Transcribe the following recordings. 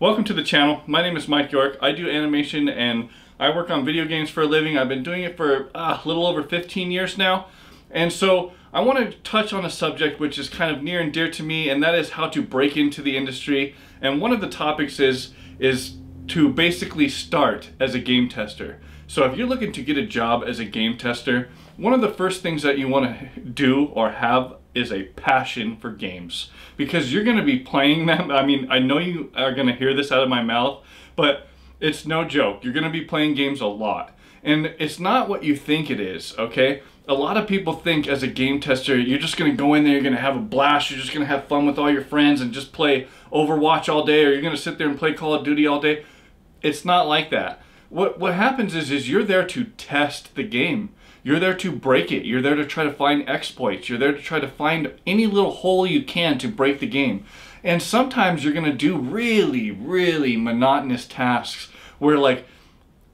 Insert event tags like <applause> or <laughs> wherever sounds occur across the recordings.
Welcome to the channel. My name is Mike York. I do animation and I work on video games for a living. I've been doing it for uh, a little over 15 years now. And so I want to touch on a subject which is kind of near and dear to me and that is how to break into the industry. And one of the topics is, is to basically start as a game tester. So if you're looking to get a job as a game tester, one of the first things that you want to do or have is a passion for games because you're going to be playing them. I mean, I know you are going to hear this out of my mouth, but it's no joke. You're going to be playing games a lot. And it's not what you think it is, okay? A lot of people think as a game tester, you're just going to go in there, you're going to have a blast, you're just going to have fun with all your friends and just play Overwatch all day, or you're going to sit there and play Call of Duty all day. It's not like that. What, what happens is, is you're there to test the game. You're there to break it. You're there to try to find exploits. You're there to try to find any little hole you can to break the game. And sometimes you're going to do really, really monotonous tasks where like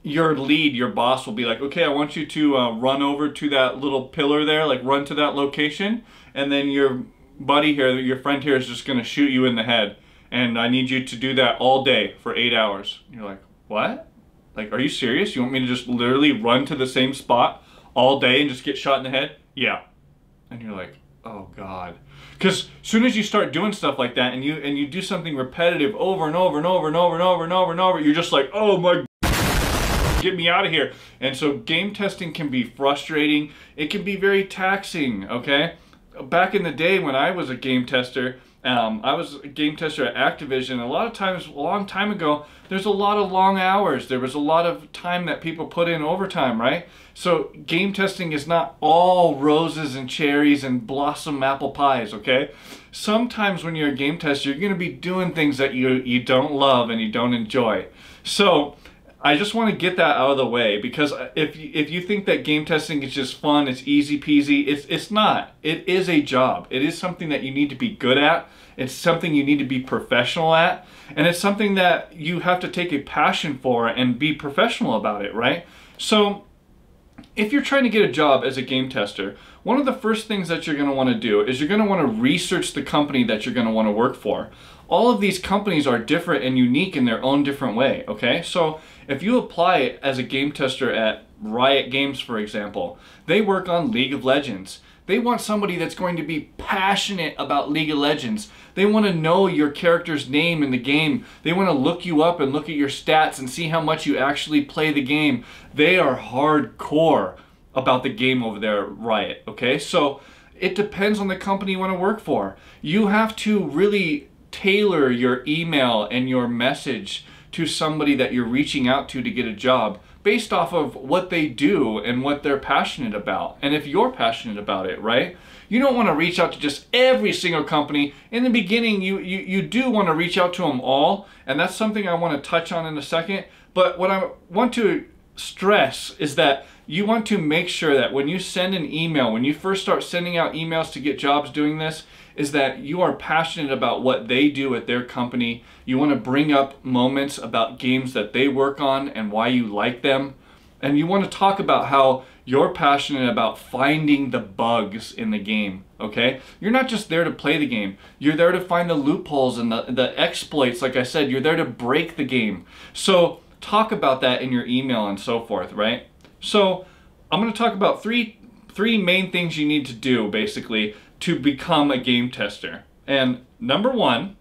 your lead, your boss will be like, okay, I want you to uh, run over to that little pillar there, like run to that location. And then your buddy here, your friend here is just going to shoot you in the head. And I need you to do that all day for eight hours. You're like, what? Like, are you serious? You want me to just literally run to the same spot all day and just get shot in the head? Yeah. And you're like, oh God. Because as soon as you start doing stuff like that and you and you do something repetitive over and over and over and over and over and over and over, you're just like, oh my get me out of here. And so game testing can be frustrating. It can be very taxing, okay? Back in the day when I was a game tester, um, I was a game tester at Activision. A lot of times, a long time ago, there's a lot of long hours. There was a lot of time that people put in overtime, right? So game testing is not all roses and cherries and blossom apple pies, okay? Sometimes when you're a game tester, you're going to be doing things that you, you don't love and you don't enjoy. So I just want to get that out of the way because uh, if you, if you think that game testing is just fun, it's easy peasy, it's it's not. It is a job. It is something that you need to be good at. It's something you need to be professional at, and it's something that you have to take a passion for and be professional about it, right? So if you're trying to get a job as a game tester, one of the first things that you're going to want to do is you're going to want to research the company that you're going to want to work for. All of these companies are different and unique in their own different way, okay? So if you apply as a game tester at Riot Games, for example, they work on League of Legends. They want somebody that's going to be passionate about League of Legends. They want to know your character's name in the game. They want to look you up and look at your stats and see how much you actually play the game. They are hardcore about the game over there Riot, okay? So it depends on the company you want to work for. You have to really tailor your email and your message to somebody that you're reaching out to to get a job based off of what they do and what they're passionate about. And if you're passionate about it, right? You don't want to reach out to just every single company. In the beginning, you, you, you do want to reach out to them all, and that's something I want to touch on in a second. But what I want to stress is that you want to make sure that when you send an email, when you first start sending out emails to get jobs doing this, is that you are passionate about what they do at their company. You want to bring up moments about games that they work on and why you like them. And you want to talk about how you're passionate about finding the bugs in the game, okay? You're not just there to play the game. You're there to find the loopholes and the, the exploits, like I said. You're there to break the game. So talk about that in your email and so forth, right? So I'm going to talk about three, three main things you need to do, basically, to become a game tester. And number one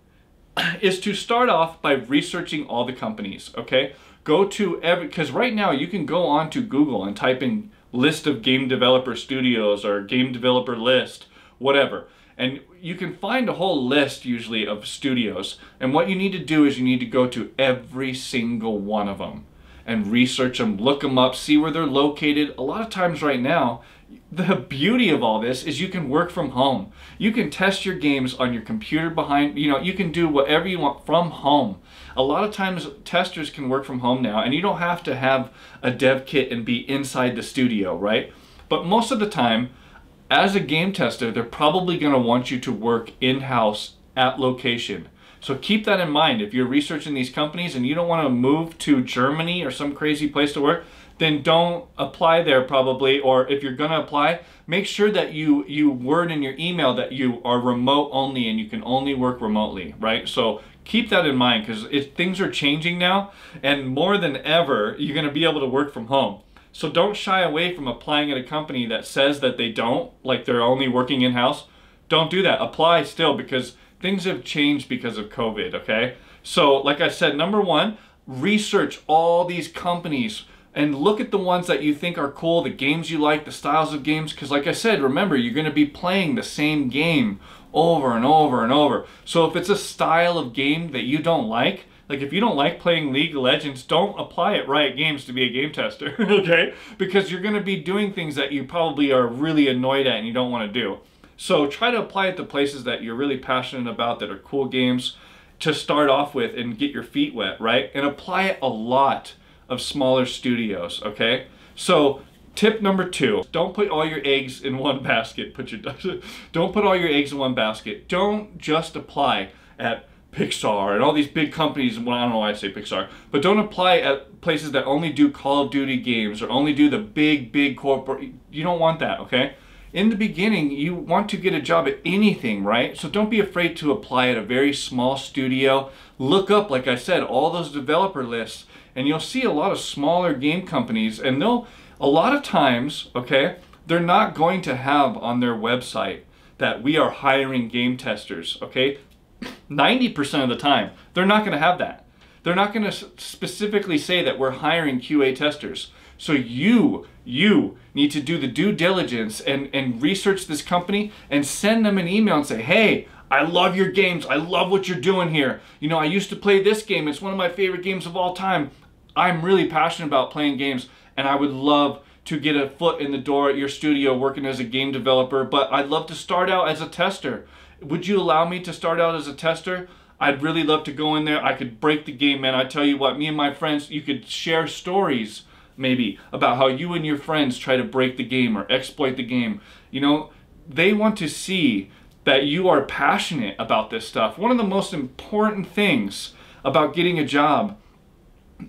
is to start off by researching all the companies, okay? Go to every, because right now you can go on to Google and type in list of game developer studios or game developer list, whatever. And you can find a whole list usually of studios. And what you need to do is you need to go to every single one of them and research them, look them up, see where they're located. A lot of times right now, the beauty of all this is you can work from home. You can test your games on your computer behind, you know, you can do whatever you want from home. A lot of times testers can work from home now and you don't have to have a dev kit and be inside the studio, right? But most of the time, as a game tester, they're probably going to want you to work in-house at location. So keep that in mind. If you're researching these companies and you don't want to move to Germany or some crazy place to work, then don't apply there probably. Or if you're going to apply, make sure that you, you word in your email that you are remote only and you can only work remotely, right? So keep that in mind because things are changing now and more than ever you're going to be able to work from home so don't shy away from applying at a company that says that they don't like they're only working in-house don't do that apply still because things have changed because of covid okay so like i said number one research all these companies and look at the ones that you think are cool, the games you like, the styles of games. Because, like I said, remember, you're going to be playing the same game over and over and over. So, if it's a style of game that you don't like, like if you don't like playing League of Legends, don't apply at Riot Games to be a game tester, <laughs> okay? Because you're going to be doing things that you probably are really annoyed at and you don't want to do. So, try to apply it to places that you're really passionate about that are cool games to start off with and get your feet wet, right? And apply it a lot of smaller studios, okay? So tip number two, don't put all your eggs in one <laughs> basket. Put your <laughs> Don't put all your eggs in one basket. Don't just apply at Pixar and all these big companies, well, I don't know why I say Pixar, but don't apply at places that only do Call of Duty games or only do the big, big corporate, you don't want that, okay? In the beginning, you want to get a job at anything, right? So don't be afraid to apply at a very small studio. Look up, like I said, all those developer lists and you'll see a lot of smaller game companies and they'll a lot of times okay they're not going to have on their website that we are hiring game testers okay <clears throat> 90% of the time they're not going to have that they're not going to specifically say that we're hiring qa testers so you you need to do the due diligence and and research this company and send them an email and say hey I love your games. I love what you're doing here. You know, I used to play this game. It's one of my favorite games of all time. I'm really passionate about playing games and I would love to get a foot in the door at your studio working as a game developer, but I'd love to start out as a tester. Would you allow me to start out as a tester? I'd really love to go in there. I could break the game, man. I tell you what, me and my friends, you could share stories maybe about how you and your friends try to break the game or exploit the game. You know, they want to see that you are passionate about this stuff. One of the most important things about getting a job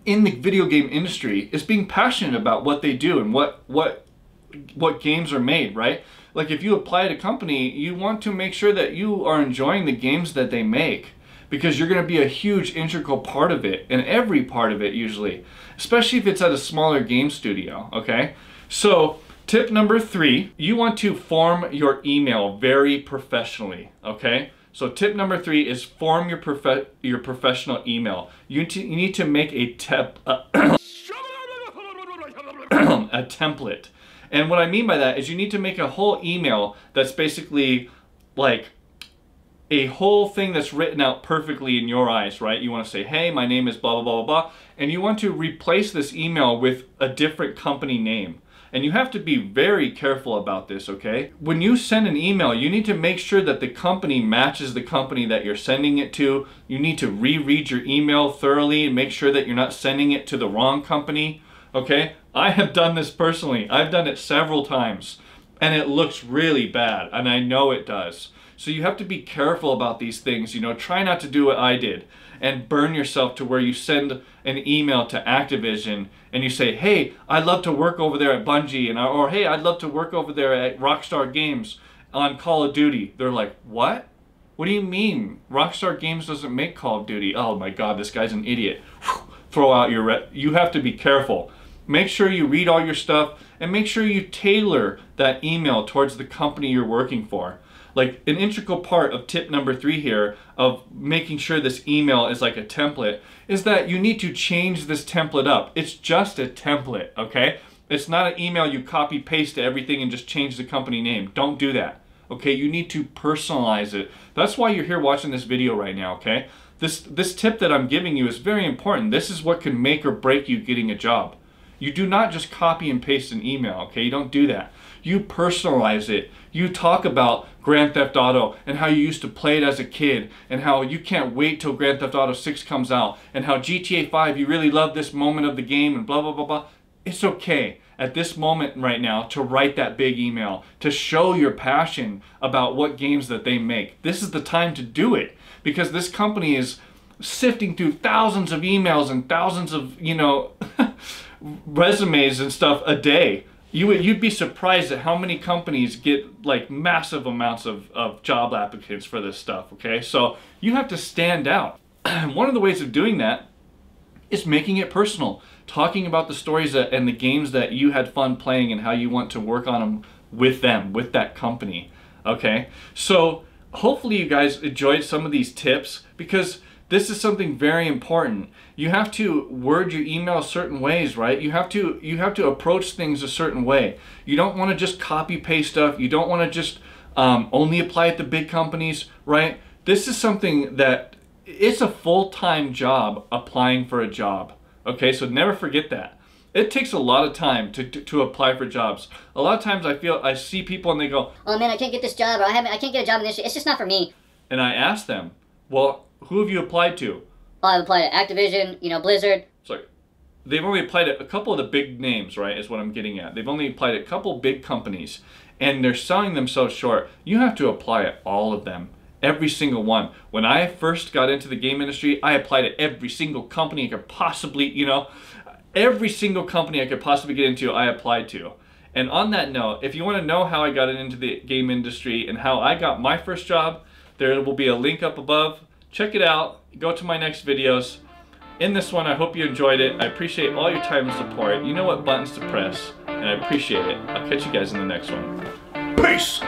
in the video game industry is being passionate about what they do and what what what games are made, right? Like if you apply at a company, you want to make sure that you are enjoying the games that they make because you're going to be a huge integral part of it and every part of it usually, especially if it's at a smaller game studio, okay? So, tip number 3, you want to form your email very professionally, okay? So tip number three is form your prof- your professional email. You, you need to make a uh, <coughs> a template. And what I mean by that is you need to make a whole email that's basically like a whole thing that's written out perfectly in your eyes, right? You want to say, hey, my name is blah, blah, blah, blah, blah. And you want to replace this email with a different company name. And you have to be very careful about this, okay? When you send an email, you need to make sure that the company matches the company that you're sending it to. You need to reread your email thoroughly and make sure that you're not sending it to the wrong company, okay? I have done this personally. I've done it several times and it looks really bad and I know it does. So you have to be careful about these things. You know, try not to do what I did and burn yourself to where you send an email to Activision and you say, "Hey, I'd love to work over there at Bungie," and or "Hey, I'd love to work over there at Rockstar Games on Call of Duty." They're like, "What? What do you mean? Rockstar Games doesn't make Call of Duty." Oh my God, this guy's an idiot. Throw out your. You have to be careful. Make sure you read all your stuff and make sure you tailor that email towards the company you're working for like an integral part of tip number three here of making sure this email is like a template is that you need to change this template up. It's just a template, okay? It's not an email you copy paste to everything and just change the company name. Don't do that. Okay, you need to personalize it. That's why you're here watching this video right now, okay? This this tip that I'm giving you is very important. This is what can make or break you getting a job. You do not just copy and paste an email, okay? You don't do that. You personalize it. You talk about Grand Theft Auto and how you used to play it as a kid and how you can't wait till Grand Theft Auto 6 comes out and how GTA 5 you really love this moment of the game and blah blah blah blah. It's okay at this moment right now to write that big email, to show your passion about what games that they make. This is the time to do it because this company is sifting through thousands of emails and thousands of, you know, <laughs> resumes and stuff a day. You would you'd be surprised at how many companies get like massive amounts of, of job applicants for this stuff okay? So you have to stand out. <clears throat> One of the ways of doing that is making it personal, talking about the stories that, and the games that you had fun playing and how you want to work on them with them, with that company. Okay, so hopefully you guys enjoyed some of these tips because this is something very important. You have to word your email certain ways, right? You have to you have to approach things a certain way. You don't want to just copy paste stuff. You don't want to just um, only apply it to big companies, right? This is something that it's a full-time job applying for a job. Okay, so never forget that. It takes a lot of time to, to, to, apply for jobs. A lot of times I feel I see people and they go, "Oh man, I can't get this job, or I haven't, I can't get a job in this. It's just not for me." And I ask them, "Well, who have you applied to?" I've applied to Activision, you know, Blizzard. So they've only applied to a couple of the big names, right? Is what I'm getting at. They've only applied to a couple big companies, and they're selling themselves short. You have to apply at all of them every single one. When I first got into the game industry, I applied to every single company I could possibly, you know, every single company I could possibly get into, I applied to. And on that note, if you want to know how I got into the game industry and how I got my first job, there will be a link up above. Check it out. Go to my next videos. In this one, I hope you enjoyed it. I appreciate all your time and support. You know what buttons to press, and I appreciate it. I'll catch you guys in the next one. Peace!